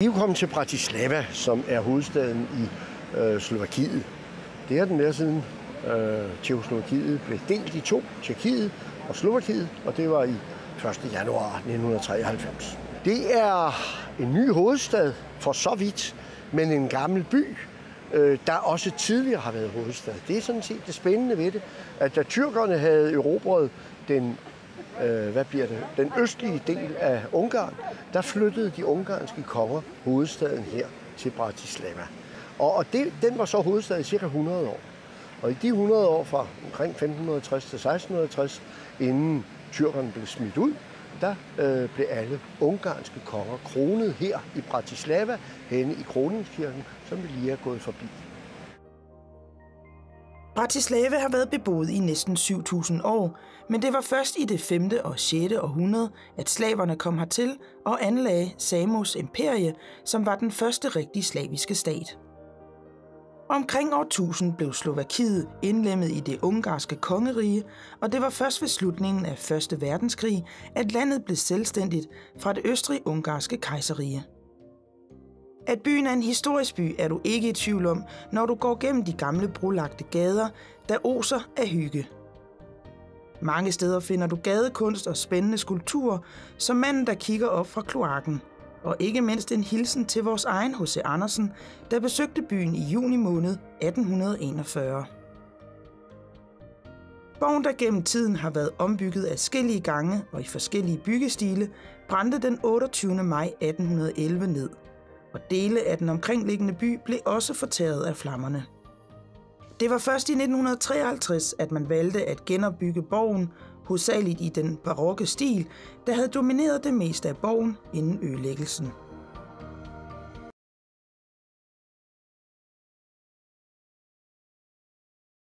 Vi er kommet til Bratislava, som er hovedstaden i øh, Slovakiet. Det har den været siden øh, Tjekoslovakiet blev delt i to, Tjekkiet og Slovakiet, og det var i 1. januar 1993. Det er en ny hovedstad for så vidt, men en gammel by, øh, der også tidligere har været hovedstad. Det er sådan set det spændende ved det, at da tyrkerne havde erobret den øh, hvad bliver det, den østlige del af Ungarn, der flyttede de ungarske konger hovedstaden her til Bratislava. Og, og det, den var så hovedstad i cirka 100 år. Og i de 100 år fra omkring 1560 til 1660, inden tyrkerne blev smidt ud, der øh, blev alle ungarske konger kronet her i Bratislava, henne i Kroningskirken, som vi lige er gået forbi. Bratislava har været beboet i næsten 7.000 år, men det var først i det 5. og 6. århundrede, at slaverne kom hertil og anlagde Samos imperie, som var den første rigtige slaviske stat. Omkring år 1000 blev Slovakiet indlemmet i det ungarske kongerige, og det var først ved slutningen af 1. verdenskrig, at landet blev selvstændigt fra det østrig-ungarske kejserige. At byen er en historisk by, er du ikke i tvivl om, når du går gennem de gamle brolagte gader, der oser af hygge. Mange steder finder du gadekunst og spændende skulpturer, som manden, der kigger op fra kloakken. Og ikke mindst en hilsen til vores egen H.C. Andersen, der besøgte byen i juni måned 1841. Borgen, der gennem tiden har været ombygget af forskellige gange og i forskellige byggestile, brændte den 28. maj 1811 ned – og dele af den omkringliggende by blev også fortæret af flammerne. Det var først i 1953, at man valgte at genopbygge borgen, hovedsageligt i den barokke stil, der havde domineret det meste af borgen inden ødelæggelsen.